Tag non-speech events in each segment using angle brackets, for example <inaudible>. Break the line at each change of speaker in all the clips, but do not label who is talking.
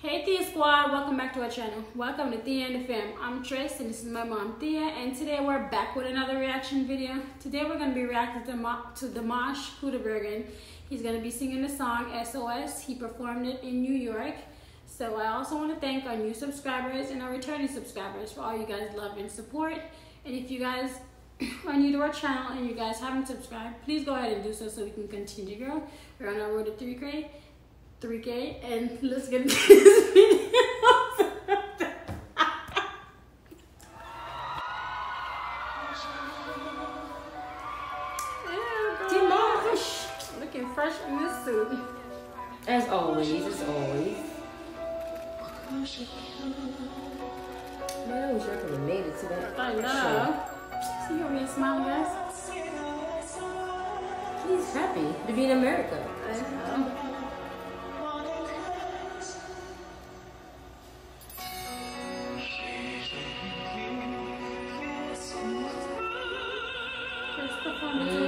Hey Thea Squad, welcome back to our channel. Welcome to Thea and the Fam. I'm Trish and this is my mom Thea and today we're back with another reaction video. Today we're going to be reacting to, Ma to Dimash. He's going to be singing the song SOS. He performed it in New York. So I also want to thank our new subscribers and our returning subscribers for all you guys love and support. And if you guys <coughs> are new to our channel and you guys haven't subscribed, please go ahead and do so so we can continue to grow. We're on our road to 3K. 3K and let's get into this <laughs> video. Dimash looking fresh in this suit.
As always, as always. Man, I wish I could have made it to that.
I know. See how me smiling, guys?
He's happy to be in America.
I know. 不
放。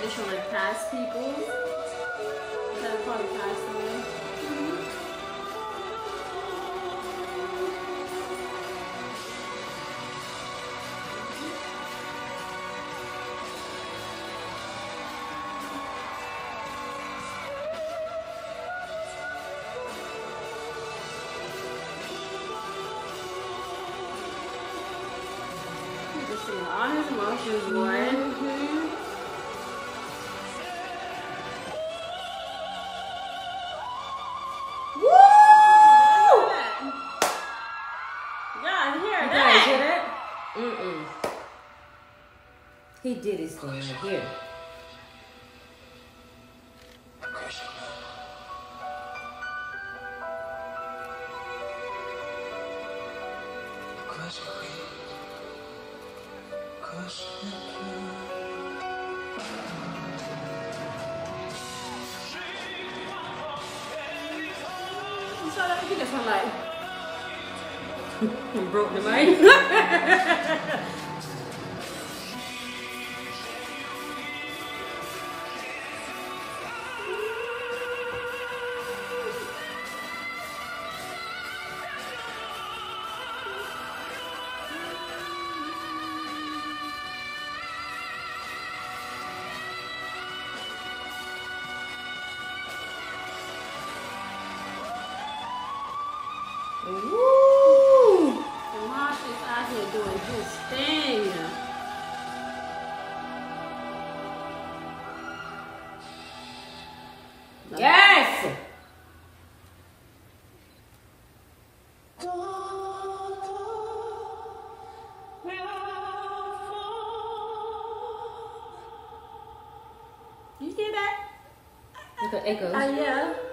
This showing like past people. That are probably passed away. He's just seeing all his emotions, boy.
Woo! He did his thing right here. <laughs> Broke the mic. <laughs> Woo!
Marsh is out here doing his thing.
Yes!
You hear that?
Look at echoes.
Uh, yeah.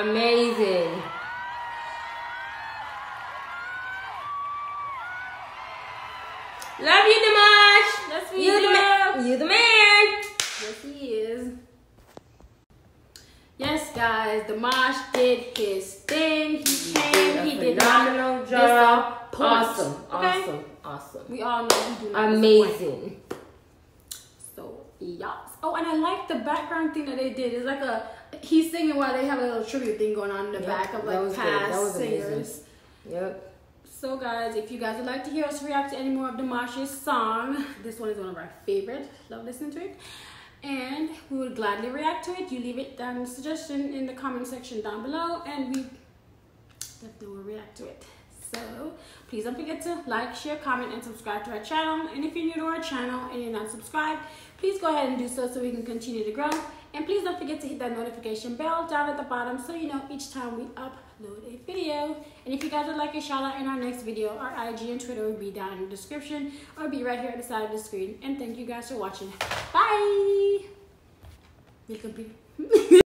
Amazing. Love you, Dimash.
That's for
You the
you.
man. You the man.
Yes, he is. Yes, guys, Dimash did his thing. He came.
did a
He did
phenomenal
not
job. Awesome,
Okay?
awesome, awesome.
We all know he disappoint.
Amazing.
So yes. Oh, and I like the background thing that they did. It's like a he's singing while they have a little tribute thing going on in the
Yep,
back of like
was good. That
past singers.
Yep.
So guys, if you guys would like to hear us react to any more of Dimash's song, this one is one of our favorites. Love listening to it. And we would gladly react to it. You leave it down suggestion in the comment section down below and we definitely will react to it. So please don't forget to like, share, comment, and subscribe to our channel. And if you're new to our channel and you're not subscribed, please go ahead and do so so we can continue to grow. And please don't forget to hit that notification bell down at the bottom so you know each time we upload a video. And if you guys would like a shout out in our next video, our IG and Twitter will be down in the description or be right here at the side of the screen. And thank you guys for watching. Bye! Welcome, people. <laughs>